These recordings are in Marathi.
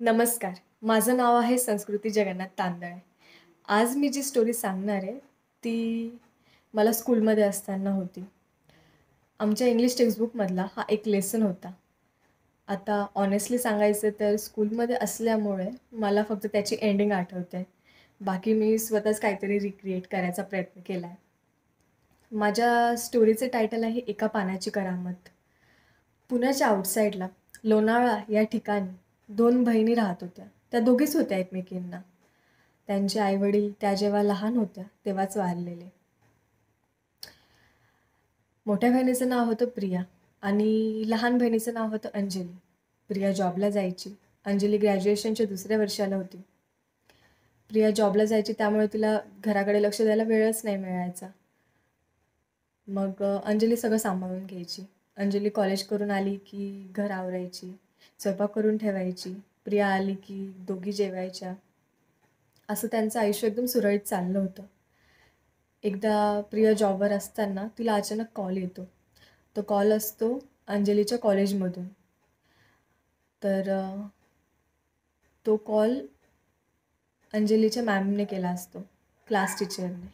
नमस्कार. माझं नाव आहे संस्कृती जगन्नाथ तांदळे. आज मी जी स्टोरी सांगणार आहे ती मला स्कूलमध्ये असताना होती. आमच्या इंग्लिश टेक्स्टबुकमधला हा एक लेसन होता. आता ऑनेस्टली सांगायचं तर स्कूलमध्ये असल्यामुळे मला फक्त त्याची एंडिंग आठवते. बाकी मी स्वतःच काहीतरी रिक्रिएट करायचा प्रयत्न केला आहे माझ्या स्टोरीचे टायटल आहे एका पानाची करामत. पुण्याच्या आउटसाईडला लोणावळा या ठिकाणी दोन बहिणी राहत होत्या. त्या दोघीच होत्या एकमेकींना. त्यांचे आईवडील त्या जेव्हा लहान होत्या तेव्हाच वारलेले. मोठ्या बहिणीचं नाव होतं प्रिया आणि लहान बहिणीचं नाव होतं अंजली. प्रिया जॉबला जायची. अंजली ग्रॅज्युएशनच्या दुसऱ्या वर्षाला होती. प्रिया जॉबला जायची त्यामुळे तिला घराकडे लक्ष द्यायला वेळच नाही मिळायचा. मग अंजली सगळं सांभाळून घ्यायची. अंजली कॉलेज करून आली की घर आवरायची. स्वयंपाक करून ठेवायची प्रिया आली की दोघी जेवायच्या. असं त्यांचं आयुष्य एकदम सुरळीत चाललं होतं. एकदा प्रिया जॉबवर असताना तिला अचानक कॉल येतो. तो कॉल असतो अंजलीच्या कॉलेजमधून तर तो कॉल अंजलीच्या मॅमने केला असतो क्लास टीचरने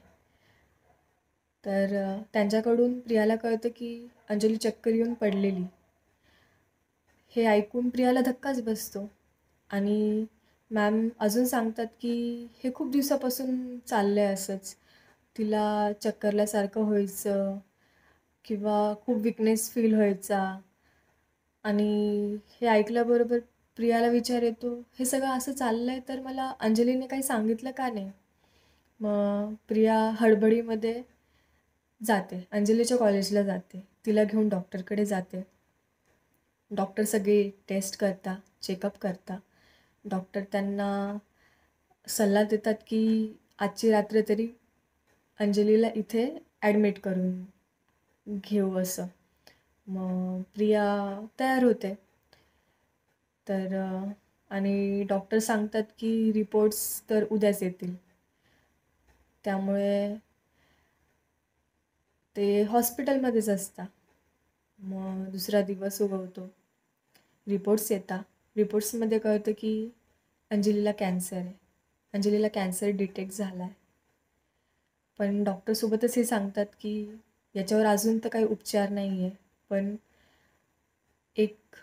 तर त्यांच्याकडून प्रियाला कळतं की अंजली चक्कर येऊन पडलेली. हे ऐकून प्रियाला धक्काच बसतो. आणि मॅम अजून सांगतात की हे खूप दिवसापासून चाललं आहे असंच. तिला चक्करल्यासारखं व्हायचं किंवा खूप विकनेस फील व्हायचा. आणि हे ऐकल्याबरोबर प्रियाला विचार येतो हे सगळं असं चाललं आहे तर मला अंजलीने काही सांगितलं का नाही? मग प्रिया हडबडीमध्ये जाते अंजलीच्या कॉलेजला जाते. तिला घेऊन डॉक्टरकडे जाते. डॉक्टर सगळे टेस्ट करता चेकअप करता. डॉक्टर त्यांना सल्ला देतात की आजची रात्र तरी अंजलीला इथे ॲडमिट करून घेऊ असं. मग प्रिया तयार होते. तर आणि डॉक्टर सांगतात की रिपोर्ट्स तर उद्याच येतील. त्यामुळे ते हॉस्पिटलमध्येच असता. मग दुसरा दिवस उगवतो रिपोर्ट्स येतात रिपोर्ट्समध्ये कळतं की अंजलीला कॅन्सर आहे. अंजलीला कॅन्सर डिटेक्ट झाला आहे पण डॉक्टरसोबतच हे सांगतात की याच्यावर अजून तर काही उपचार नाही आहे पण एक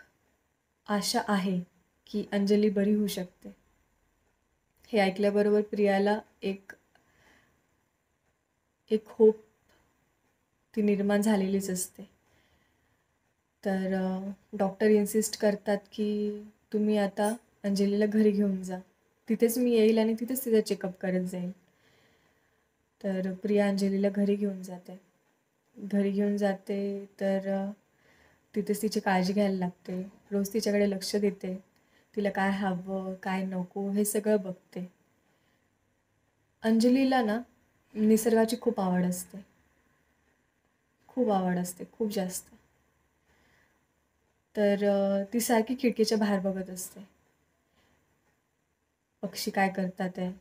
आशा आहे की अंजली बरी होऊ शकते. हे ऐकल्याबरोबर प्रियाला एक एक होप ती निर्माण झालेलीच असते. तर डॉक्टर इन्सिस्ट करतात की तुम्ही आता अंजलीला घरी घेऊन जा. तिथेच मी येईल आणि तिथेच तिचा चेकअप करत जाईल तर प्रिया अंजलीला घरी घेऊन जाते. घरी घेऊन जाते तर तिथेच तिची काळजी घ्यायला लागते. रोज तिच्याकडे लक्ष देते. तिला काय हवं काय नको हे सगळं बघते. अंजलीला ना निसर्गाची खूप आवड असते. खूप आवड असते. खूप जास्त. तर ती सारखी खिडकीच्या बाहेर बघत असते. पक्षी काय करतात आहे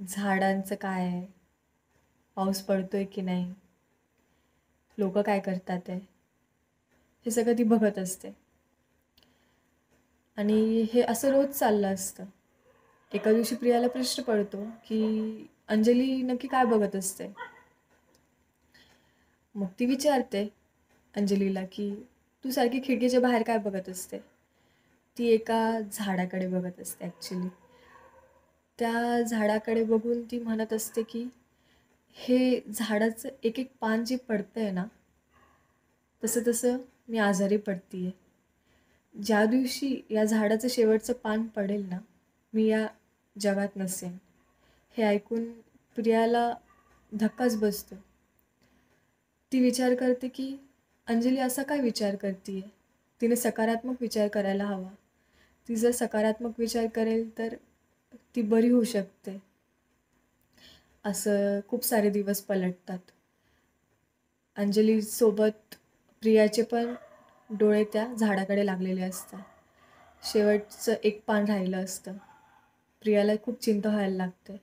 झाडांचं काय आहे? पाऊस पडतोय की नाही? लोक काय करतात आहे हे सगळं ती बघत असते. आणि हे असं रोज चाललं असतं. एका दिवशी प्रियाला प्रश्न पडतो की अंजली नक्की काय बघत असते? मग ती विचारते अंजलीला की तू सारखी खिडकीच्या बाहेर काय बघत असते? ती एका झाडाकडे बघत असते ॲक्च्युली त्या झाडाकडे बघून ती म्हणत असते की हे झाडाचं एक एक पान जे पडतं आहे ना तसं तसं मी आजारी पडते आहे ज्या दिवशी या झाडाचं शेवटचं पान पडेल ना मी या जगात नसेन. हे ऐकून प्रियाला धक्काच बसतो. ती विचार करते की अंजली असा काय विचार करते आहे तिने सकारात्मक विचार करायला हवा. ती जर सकारात्मक विचार करेल तर ती बरी होऊ शकते. असं खूप सारे दिवस पलटतात. अंजलीसोबत प्रियाचे पण डोळे त्या झाडाकडे लागलेले असतात. शेवटचं एक पान राहिलं असतं. प्रियाला खूप चिंता व्हायला लागते.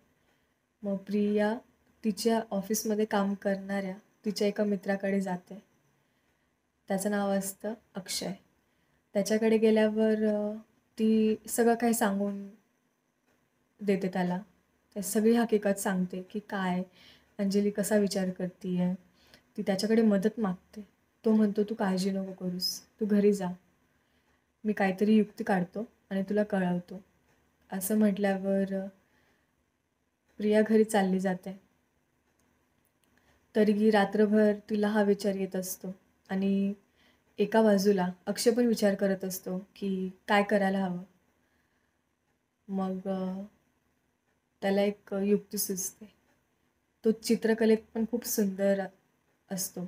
मग प्रिया तिच्या ऑफिसमध्ये काम करणाऱ्या तिच्या एका मित्राकडे जाते. त्याचं नाव असतं अक्षय. त्याच्याकडे गेल्यावर ती सगळं काही सांगून देते त्याला. ते सगळी हकीकत सांगते की काय अंजली कसा विचार करते आहे ती त्याच्याकडे मदत मागते. तो म्हणतो तू काळजी नको करूस. तू घरी जा. मी काहीतरी युक्ती काढतो आणि तुला कळवतो. असं म्हटल्यावर प्रिया घरी चालली जाते. तरीही रात्रभर तिला हा विचार येत असतो. आणि एका बाजूला अक्षय पण विचार करत असतो की काय करायला हवं. मग त्याला एक युक्ती सुचते. तो चित्रकलेत पण खूप सुंदर असतो.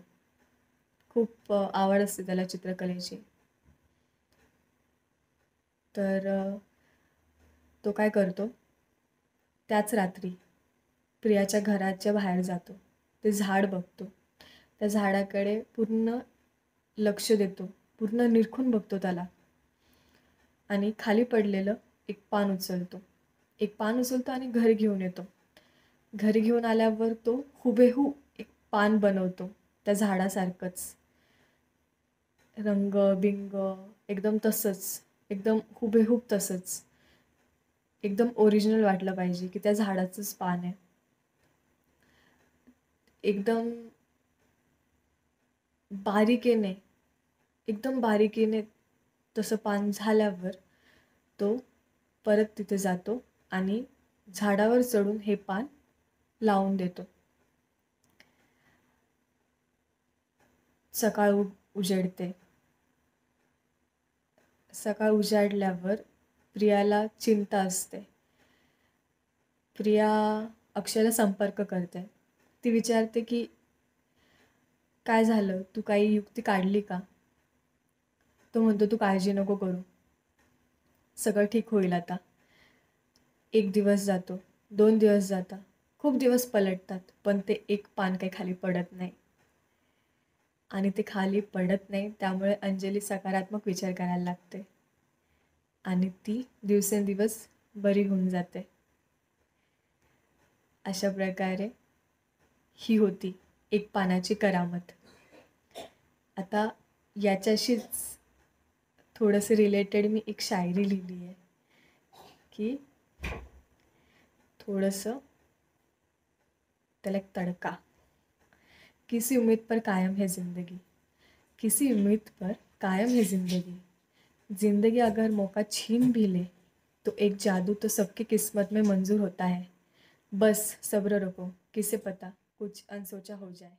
खूप आवड असते त्याला चित्रकलेची. तर तो काय करतो? त्याच रात्री प्रियाच्या घराच्या बाहेर जातो. ते झाड बघतो. त्या झाडाकडे पूर्ण लक्ष देतो. पूर्ण निरखून बघतो त्याला. आणि खाली पडलेलं एक पान उचलतो. एक पान उचलतो आणि घरी घेऊन येतो. घरी घेऊन आल्यावर तो हुबेहूब एक पान बनवतो त्या झाडासारखंच. रंग बिंग एकदम तसंच एकदम हुबेहूब तसंच. एकदम ओरिजिनल वाटलं पाहिजे की त्या झाडाचंच पान आहे. एकदम बारीकेने एकदम बारीकीने तसं पान झाल्यावर तो परत तिथे जातो आणि झाडावर चढून हे पान लावून देतो. सकाळ उ उजेडते. सकाळ उजाडल्यावर प्रियाला चिंता असते. प्रिया अक्षयला संपर्क करते. ती विचारते की काय झालं? तू काही युक्ती काढली का? तो म्हणतो तू काळजी नको करू. सगळं ठीक होईल आता. एक दिवस जातो. दोन दिवस जाता खूप दिवस पलटतात पण ते एक पान काही खाली पडत नाही. आणि ते खाली पडत नाही त्यामुळे अंजली सकारात्मक विचार करायला लागते. आणि ती दिवसेंदिवस बरी होऊन जाते. अशा प्रकारे ही होती. एक पानाची करामत. आता याच्याशीच थोडंसं रिलेटेड मी एक शायरी लिहिली आहे, की थोडंसं त्याला एक तड़का. किसी उम्मीद पर कायम है ज़िंदगी. किसी उम्मीद पर कायम है ज़िंदगी. ज़िंदगी अगर मौका छीन भी ले तो एक जादू तो सबकी किस्मत में मंजूर होता है. बस, सब्र रखो, किसे पता? कुछ अनसोचा हो जाए।